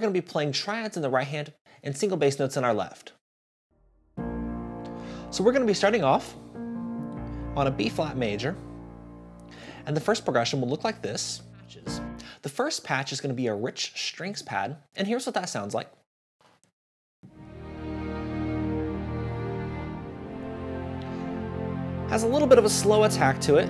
we're going to be playing triads in the right hand and single bass notes in our left. So we're going to be starting off on a B flat major, and the first progression will look like this. The first patch is going to be a rich strings pad, and here's what that sounds like. Has a little bit of a slow attack to it,